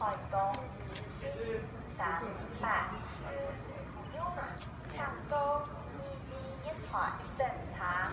台东二四三八四五幺八，抢到二比一台正产。